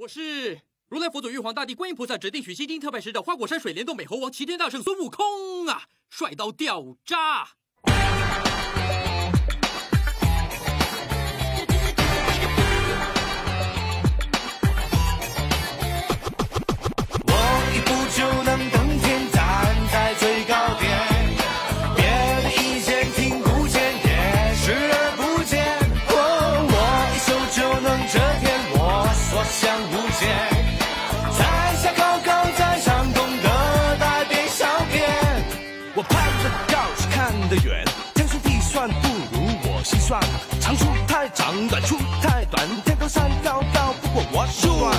我是如来佛祖、玉皇大帝、观音菩萨指定取西经特派使者花果山水帘洞美猴王齐天大圣孙悟空啊，帅到掉渣！得远，天算地算不如我心算。长处太长，短处太短，天高山高高不过我手段。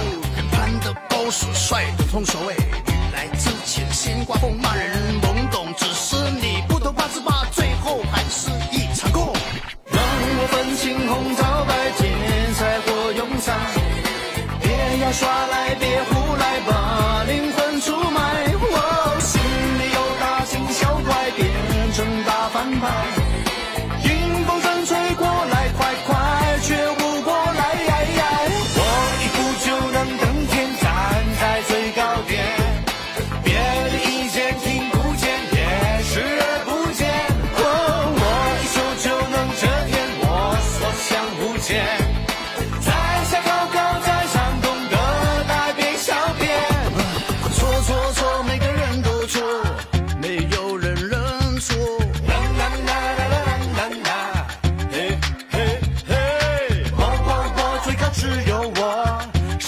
攀得高是帅得通所谓雨来之前先刮风骂人懵懂，只是你不懂八字八，最后还是一场空。让我分清红皂白，劫财或用上。别要耍赖，别大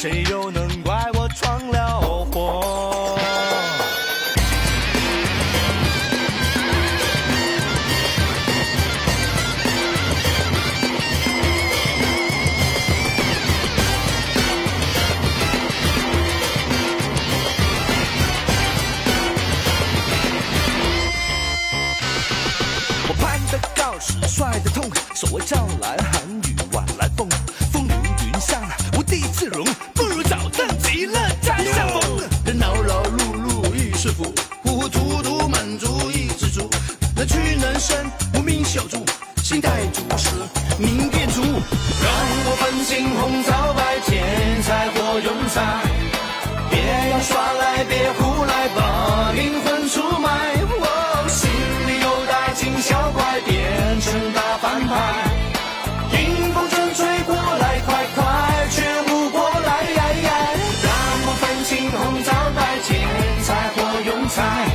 谁又能怪我闯了祸？我攀得高是帅得痛，所谓朝来寒雨晚来风，风流云上，无地自容，无名小卒，心代主使，名店主，让我分清红皂白，钱财或庸才，别要耍赖，别胡来，把灵魂出卖。哦，心里有大惊小怪，变成大反派，迎风阵吹过来，快快觉悟过来。让我分清红皂白，钱财或庸才。